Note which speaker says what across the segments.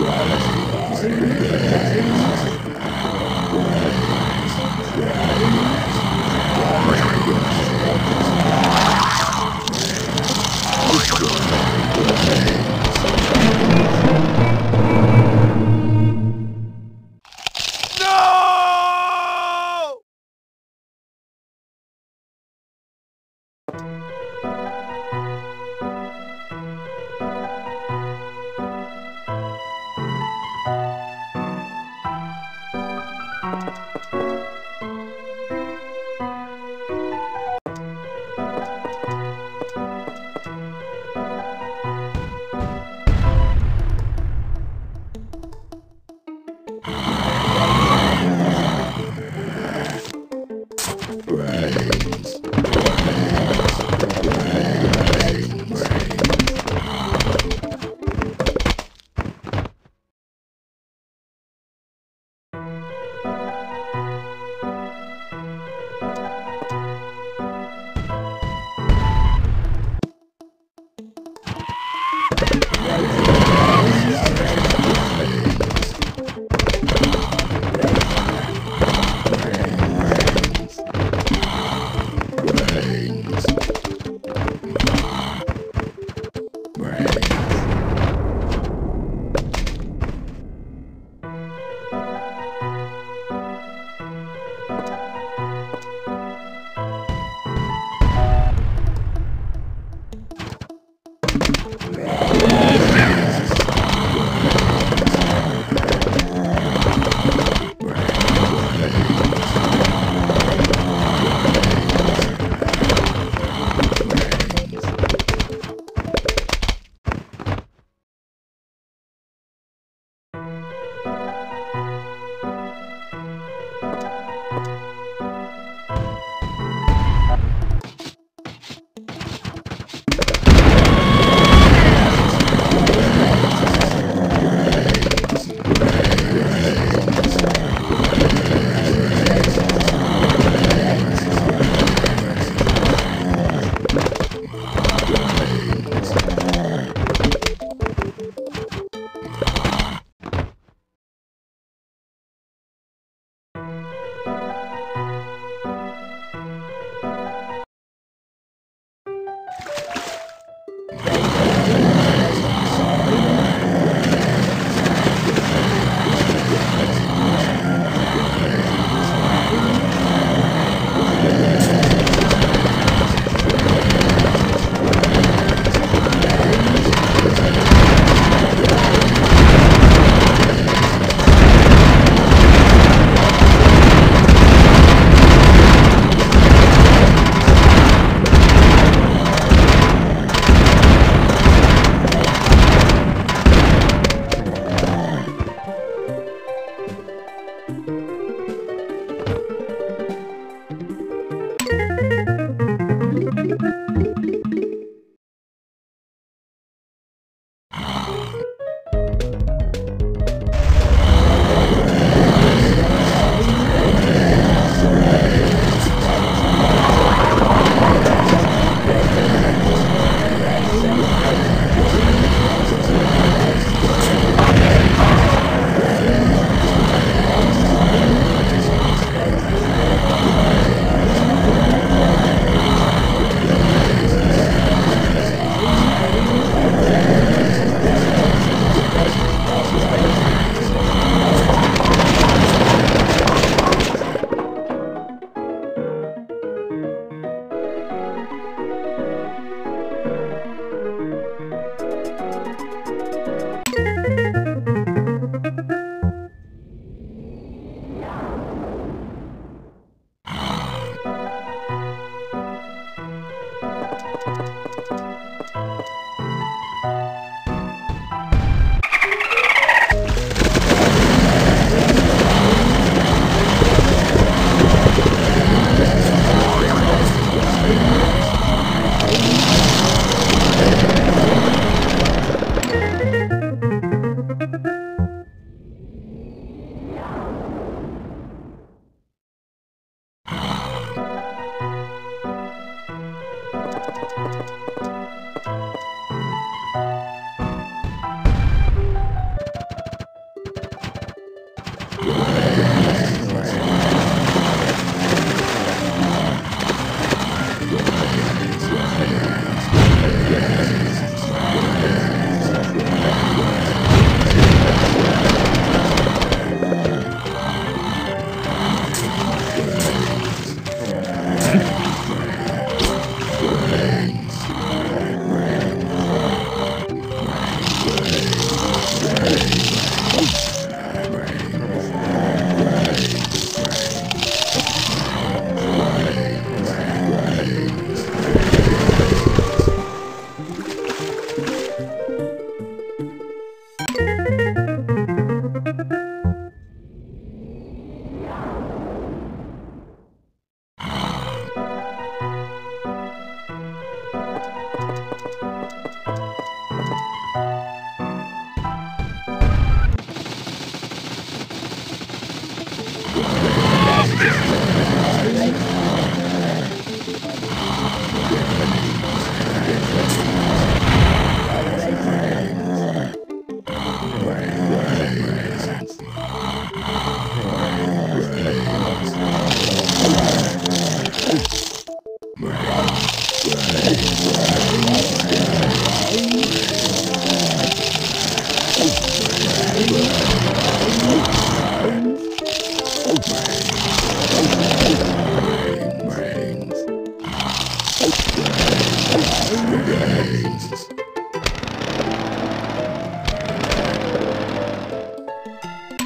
Speaker 1: Rise, rise, rise, rise.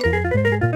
Speaker 2: Thank you.